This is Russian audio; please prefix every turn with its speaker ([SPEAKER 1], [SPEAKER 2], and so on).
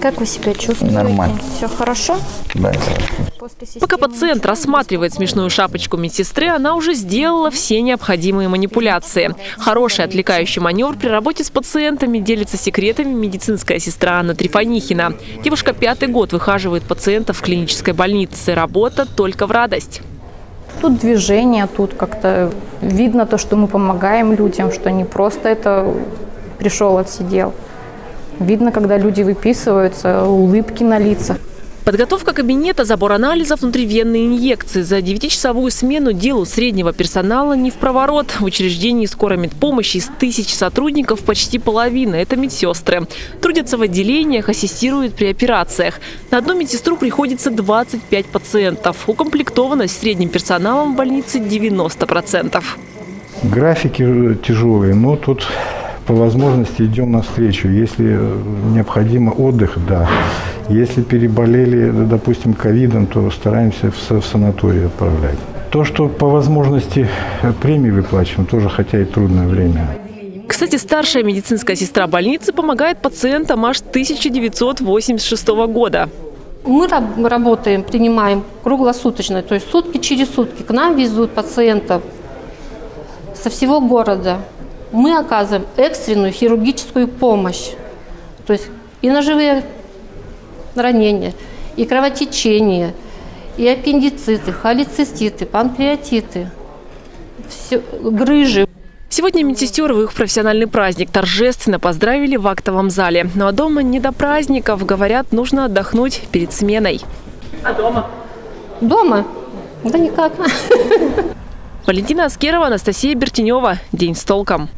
[SPEAKER 1] Как вы себя чувствуете?
[SPEAKER 2] Нормально.
[SPEAKER 1] Все хорошо?
[SPEAKER 2] Да, хорошо.
[SPEAKER 3] Пока пациент рассматривает смешную шапочку медсестры, она уже сделала все необходимые манипуляции. Хороший отвлекающий маневр при работе с пациентами делится секретами медицинская сестра Анна Трифонихина. Девушка пятый год выхаживает пациентов в клинической больнице. Работа только в радость.
[SPEAKER 4] Тут движение, тут как-то видно то, что мы помогаем людям, что не просто это пришел, отсидел. Видно, когда люди выписываются, улыбки на лицах.
[SPEAKER 3] Подготовка кабинета, забор анализов, внутривенные инъекции. За 9-часовую смену делу среднего персонала не в проворот. В учреждении скорой медпомощи из тысяч сотрудников почти половина – это медсестры. Трудятся в отделениях, ассистируют при операциях. На одну медсестру приходится 25 пациентов. Укомплектованность средним персоналом в больнице 90%.
[SPEAKER 5] Графики тяжелые, но тут по возможности идем навстречу. Если необходимо отдых, да. Если переболели, допустим, ковидом, то стараемся в в санаторий отправлять. То, что по возможности премии выплачиваем, тоже хотя и трудное время.
[SPEAKER 3] Кстати, старшая медицинская сестра больницы помогает пациентам аж с 1986 года.
[SPEAKER 6] Мы раб- работаем, принимаем круглосуточно, то есть сутки через сутки. К нам везут пациентов со всего города. Мы оказываем экстренную хирургическую помощь. То есть и ножевые ранения, и кровотечения, и аппендициты, холециститы, панкреатиты, все, грыжи.
[SPEAKER 3] Сегодня медсестер в их профессиональный праздник торжественно поздравили в актовом зале. Ну а дома не до праздников, говорят, нужно отдохнуть перед сменой.
[SPEAKER 6] Дома? Да никак.
[SPEAKER 3] Валентина Аскерова, Анастасия Бертенева. День с толком.